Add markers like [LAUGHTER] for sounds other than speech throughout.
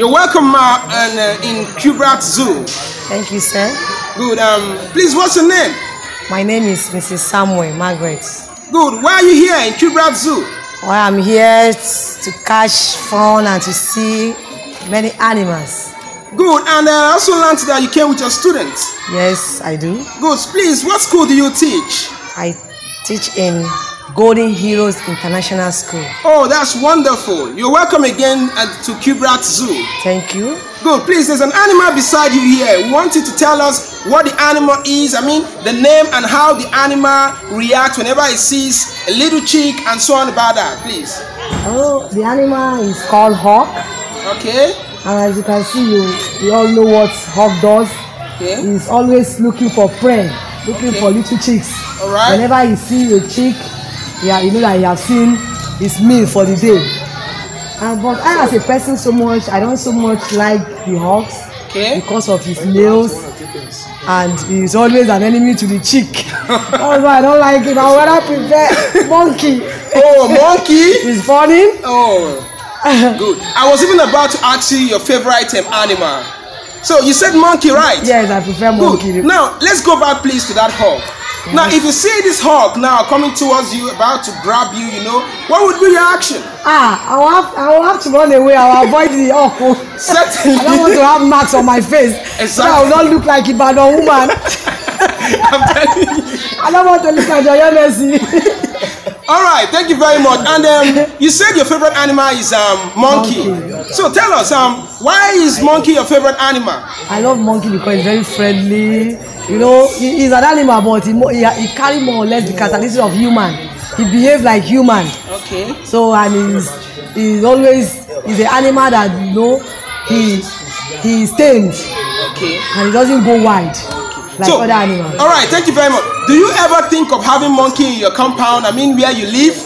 You're welcome uh, and, uh, in Kubrat Zoo. Thank you, sir. Good. Um, please, what's your name? My name is Mrs. Samuel Margaret. Good. Why are you here in Kubrat Zoo? Well, I'm here to catch fun and to see many animals. Good. And uh, I also learned that you came with your students. Yes, I do. Good. Please, what school do you teach? I teach in Golden Heroes International School. Oh, that's wonderful. You're welcome again at, to Kubrat Zoo. Thank you. Good. Please, there's an animal beside you here. We want you to tell us what the animal is. I mean, the name and how the animal reacts whenever it sees a little chick and so on about that. Please. Oh, the animal is called hawk. Okay. And as you can see, you, you all know what hawk does. Okay. He's always looking for prey, looking Okay. for little chicks. All right. Whenever he see a chick, yeah, you know that he has seen his meal for the day. And but I as a person so much, I don't so much like the hawks Okay. because of his nails and he's always an enemy to the chick. [LAUGHS] Why I don't like him. I rather prefer monkey. Oh, monkey. [LAUGHS] He's funny. Oh, good. I was even about to ask you your favorite um, animal. So you said monkey, right? Yes, I prefer monkey. Good. Now let's go back, please, to that hawk. Now, if you see this hawk now coming towards you, about to grab you, you know, what would be your action? Ah, I will have, I will have to run away. I will avoid the hawk. Certainly. I don't want to have marks on my face. So I will not look like Ibadan woman. [LAUGHS] I'm telling you. I don't want to look like Joyo Messi. [LAUGHS] All right, thank you very much. And um, you said your favorite animal is um, monkey. Monkey. So tell us, um, why is monkey your favorite animal? I love monkey because he's very friendly. You know, he, he's an animal, but he, mo- he, he carry more or less the characteristics of human. He behave like human. Okay. So and he's he's always he's an animal that you know he he is tamed Okay. and he doesn't go wide like so, other animals. all right, thank you very much. Do you ever think of having monkey in your compound? I mean, where you live?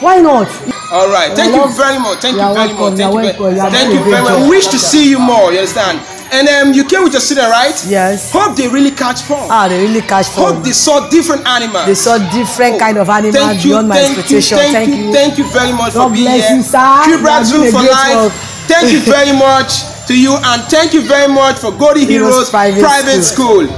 Why not? All right, thank You're very much. Thank You're very much. Thank you're very, welcome. You're thank you very much. job. We wish to see you more. You understand? And um, you came with your student, right? Yes. Hope they really catch fun. Ah, they really catch fun. Hope they saw different animals. They saw different kind of animals Thank you, beyond my thank expectation. You, thank, Thank you, you. thank you very much God for being here. you, sir. Doing a for life. work. Thank you very much to you, and thank you very much for Golden Heroes Heroes, Private Private School.